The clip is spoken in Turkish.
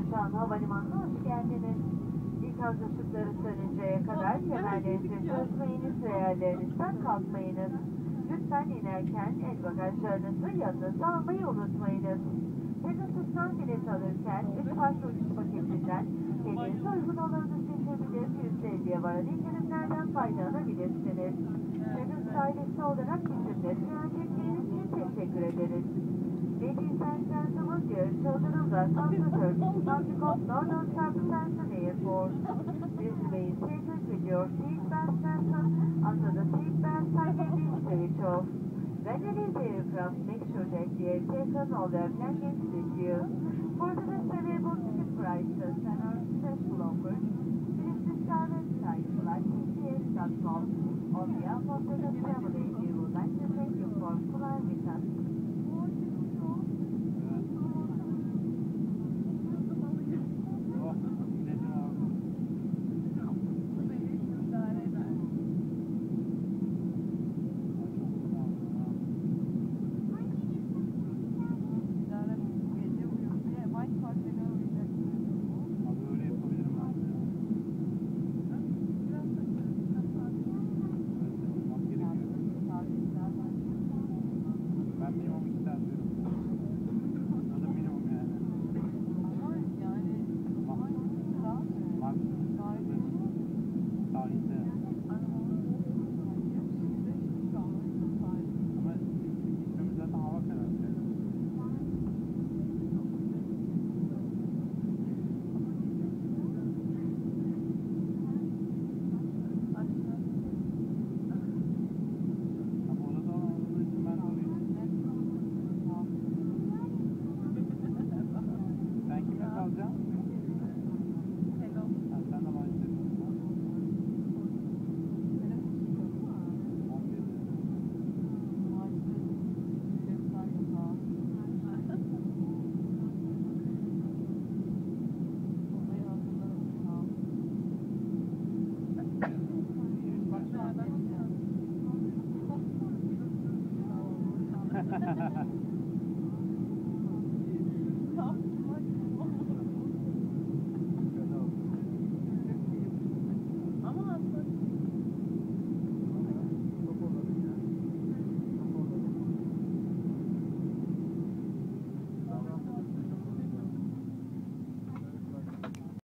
Erşan Havalimanı'na hoş geldiniz. İkaz ışıkları sönünceye kadar kemerlerinizi çözmeyiniz ve yerlerinizden kalkmayınız. Lütfen inerken el bagajlarınızı yanınıza almayı unutmayınız. Pegasus'tan bilet alırken üç farklı uçuş paketinden kendinize uygun olanı seçebilir, %50'ye varan indirimlerden faydalanabilirsiniz. Pegasus ailesi olarak bizimle seyahat ettiğiniz için teşekkür ederiz. Ladies and gentlemen, dear children, welcome to Turkish Republic of Northern Circumstantial Airport. Please remain seated with your seat belts fastened until the seat belt sign been switched off. When you leave the aircraft, make sure that you have taken all with the of the like to thank you with. huh?